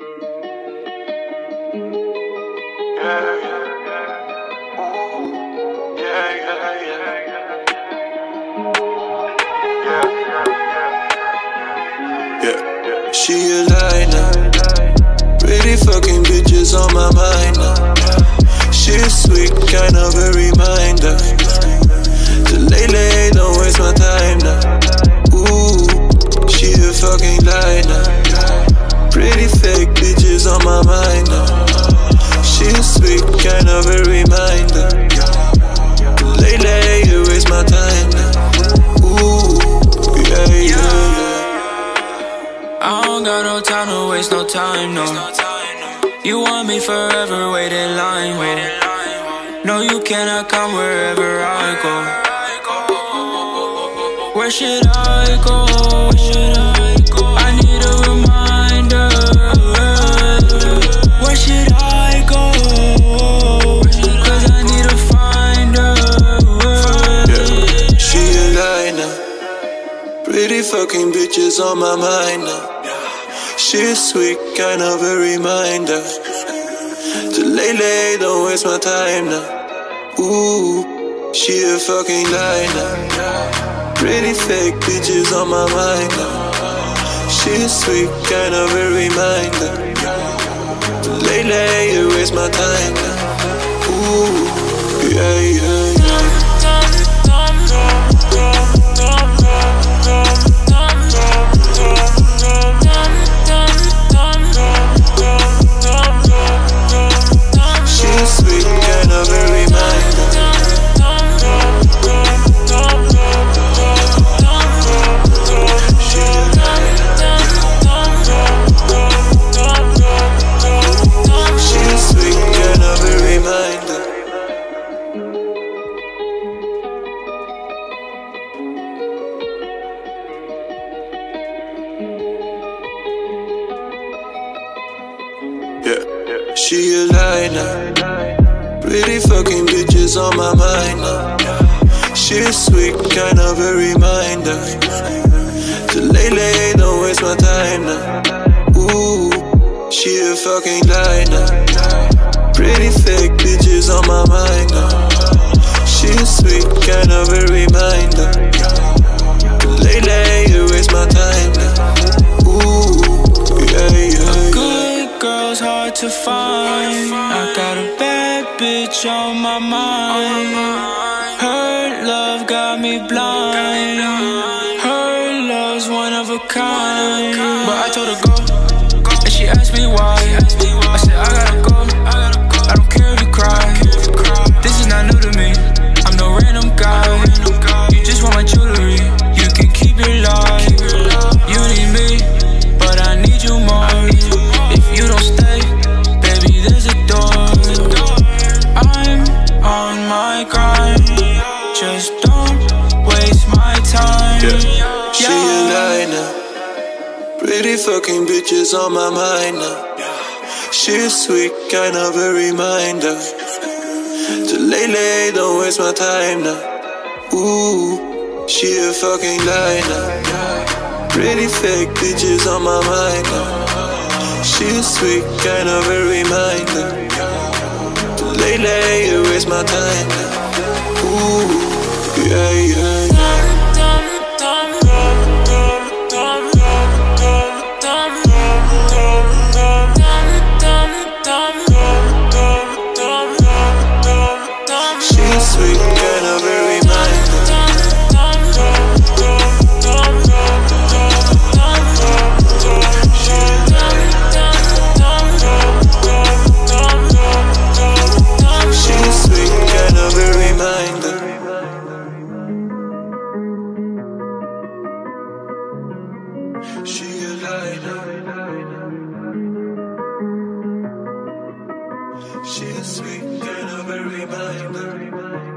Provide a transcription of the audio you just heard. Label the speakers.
Speaker 1: Yeah, she a lie now. Pretty fucking bitches on my mind now. She's sweet, kind of a reminder. The lady don't waste my time now. Ooh, she a fucking lie now. Pretty fake bitches on my mind now. She's sweet, kind of a reminder. Lady, you waste my time now. Ooh, yeah, yeah, yeah.
Speaker 2: I don't got no time to waste no time, no. You want me forever, wait in line, ho. No, you cannot come wherever I go. Where should I go? I
Speaker 1: fucking bitches on my mind now. She's sweet, kind of a reminder. To lay, don't waste my time now. Ooh, she a fucking now. Pretty fake bitches on my mind now. She's sweet, kind of a reminder. To you waste my time now. Ooh, yeah, yeah. She a lie now. Pretty fucking bitches on my mind uh. now. She's sweet, kind of a reminder. To lay, don't waste my time now. Ooh, she a fucking lie now. Pretty fake bitches on my mind now. To
Speaker 2: find. I got a bad bitch on my mind. Her love got me blind. Her love's one of a kind. But I told her go, and she asked me why. I said I gotta my grind. Just don't waste my time. yeah.
Speaker 1: She a lie now. Pretty fucking bitches on my mind now. She's sweet, kind of a reminder. To lay, don't waste my time now. Ooh, she a fucking lie now. Pretty fake bitches on my mind now. She's sweet, kind of a reminder. To lay, you waste my time. Ooh, yeah, yeah. Newbury, Newbury, Newbury, Newbury.